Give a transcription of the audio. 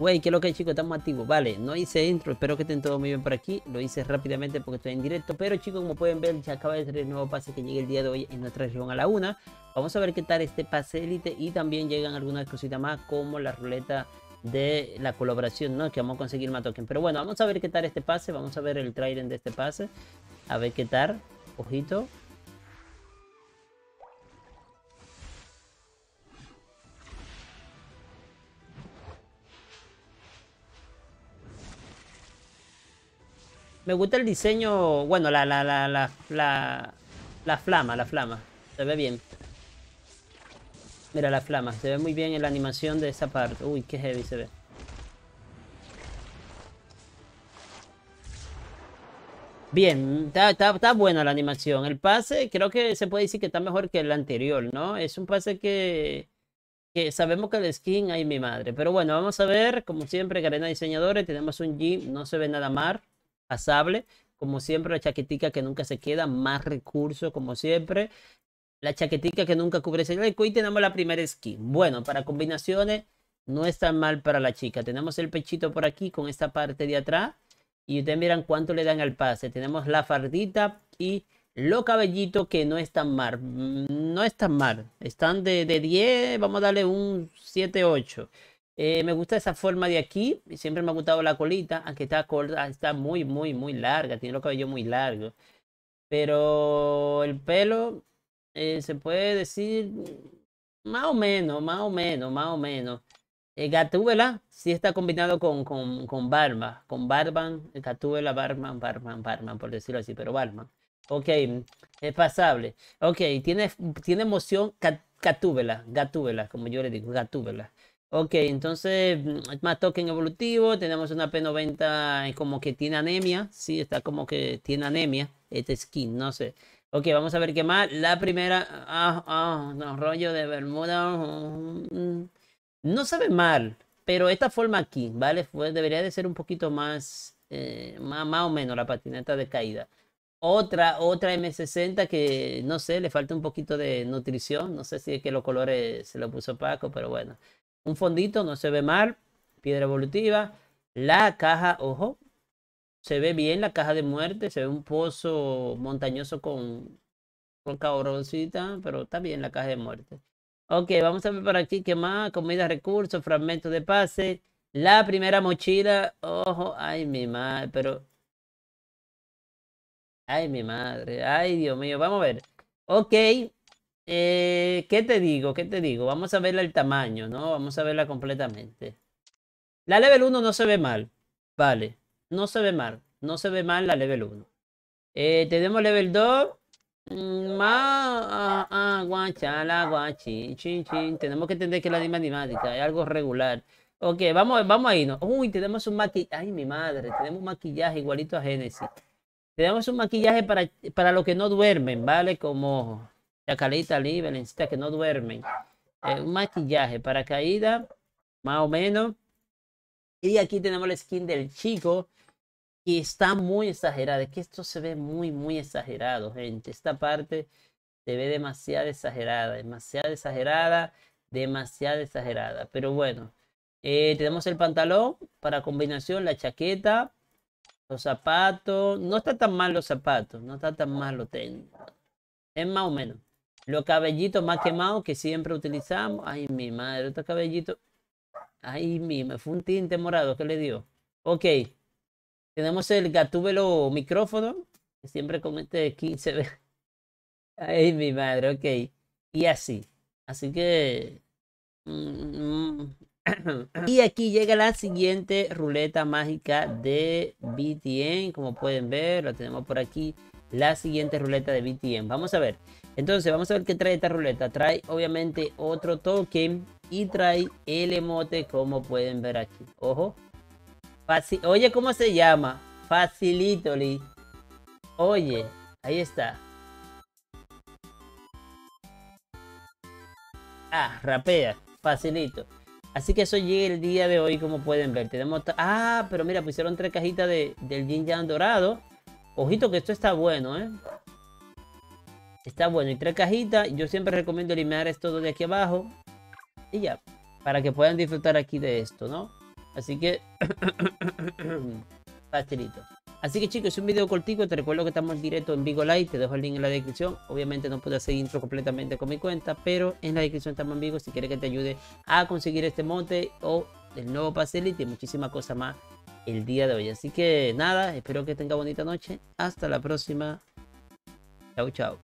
Güey, ¿qué es lo que hay, chicos? Estamos activos. Vale, no hice intro. Espero que estén todos muy bien por aquí. Lo hice rápidamente porque estoy en directo. Pero, chicos, como pueden ver, ya acaba de salir el nuevo pase que llega el día de hoy en nuestra región a la una. Vamos a ver qué tal este pase élite. Y también llegan algunas cositas más, como la ruleta de la colaboración, ¿no? Que vamos a conseguir más tokens. Pero bueno, vamos a ver qué tal este pase. Vamos a ver el trailer de este pase. A ver qué tal. Ojito. Me gusta el diseño, bueno, la, la, la, la, la, la flama, la flama. Se ve bien. Mira la flama, se ve muy bien en la animación de esa parte. Uy, qué heavy se ve. Bien, está, está, está, buena la animación. El pase creo que se puede decir que está mejor que el anterior, ¿no? Es un pase que, que sabemos que el skin, hay mi madre. Pero bueno, vamos a ver, como siempre, Garena Diseñadores, tenemos un G, no se ve nada mal pasable. Como siempre, la chaquetica que nunca se queda, más recursos, como siempre. La chaquetica que nunca cubre hueco. Y tenemos la primera skin. Bueno, para combinaciones, no es tan mal para la chica. Tenemos el pechito por aquí con esta parte de atrás. Y ustedes miran cuánto le dan al pase. Tenemos la fardita y los cabellitos que no están mal. Mm, no están mal. Están de, de 10, vamos a darle un 7, 8. Eh, me gusta esa forma de aquí. Siempre me ha gustado la colita, aunque está, corta, está muy, muy, muy larga. Tiene los cabellos muy largos. Pero el pelo eh, se puede decir más o menos, más o menos, más o menos. Eh, Gatúbela sí está combinado con, con, con Barba. Con Barban, Gatúbela, Barman, Barman, Barman, por decirlo así, pero Barman. Ok, es pasable. Ok, tiene, tiene emoción Gatúbela, Gatúbela, como yo le digo, Gatúbela. Ok, entonces mm, más token evolutivo. Tenemos una P90 como que tiene anemia. Sí, está como que tiene anemia. Este skin, no sé. Ok, vamos a ver qué más. La primera. Ah, ah, no, rollo de Bermuda. Mm, no sabe mal. Pero esta forma aquí, ¿vale? Pues debería de ser un poquito más, eh, más, más o menos la patineta de caída. Otra, otra M60 que no sé, le falta un poquito de nutrición. No sé si es que los colores se lo puso Paco, pero bueno. Un fondito, no se ve mal. Piedra evolutiva. La caja, ojo. Se ve bien la caja de muerte. Se ve un pozo montañoso con, con cabroncita. Pero está bien la caja de muerte. Ok, vamos a ver por aquí qué más. Comida, recursos, fragmentos de pase. La primera mochila. Ojo, ay mi madre, pero... Ay mi madre, ay Dios mío, vamos a ver. Ok, eh, ¿Qué te digo? ¿Qué te digo? Vamos a verla el tamaño, ¿no? Vamos a verla completamente. La level 1 no se ve mal. Vale. No se ve mal. No se ve mal la level 1. Eh, tenemos level 2. Mm, ma, ah, ah, guachala. Tenemos que entender que la animática es algo regular. Ok, vamos, vamos a irnos. Uy, tenemos un maquillaje. Ay, mi madre. Tenemos un maquillaje igualito a Genesis. Tenemos un maquillaje para, para los que no duermen, ¿vale? Como calita libre, que no duermen. Eh, un maquillaje para caída, más o menos. Y aquí tenemos la skin del chico, que está muy exagerada. Es que esto se ve muy, muy exagerado, gente. Esta parte se ve demasiado exagerada, demasiado exagerada, demasiado exagerada. Pero bueno, eh, tenemos el pantalón para combinación, la chaqueta, los zapatos. No está tan mal los zapatos, no está tan mal lo tengo. Es más o menos. Los cabellitos más quemados que siempre utilizamos. Ay, mi madre, estos cabellitos. Ay, mi, me fue un tinte morado que le dio. Ok. Tenemos el gatúbelo micrófono. Que siempre con este 15 ve. Ay, mi madre, ok. Y así. Así que. Mm, y aquí llega la siguiente ruleta mágica de BTN. Como pueden ver, la tenemos por aquí. La siguiente ruleta de BTN. Vamos a ver. Entonces, vamos a ver qué trae esta ruleta. Trae, obviamente, otro token y trae el emote, como pueden ver aquí. Ojo. Oye, ¿cómo se llama? Facilito, Oye, ahí está. Ah, rapea. Facilito. Así que eso llega el día de hoy, como pueden ver. Tenemos... Ah, pero mira, pusieron tres cajitas de, del Jin dorado. Ojito que esto está bueno, ¿eh? Está bueno. Y tres cajitas. Yo siempre recomiendo eliminar esto de aquí abajo. Y ya. Para que puedan disfrutar aquí de esto, ¿no? Así que... Facilito. Así que chicos, es un video cortico, te recuerdo que estamos en directo en Vigo Live, te dejo el link en la descripción. Obviamente no puedo hacer intro completamente con mi cuenta, pero en la descripción estamos en Vigo si quieres que te ayude a conseguir este monte o el nuevo Facility y muchísimas cosas más el día de hoy. Así que nada, espero que tenga bonita noche. Hasta la próxima. Chau, chau.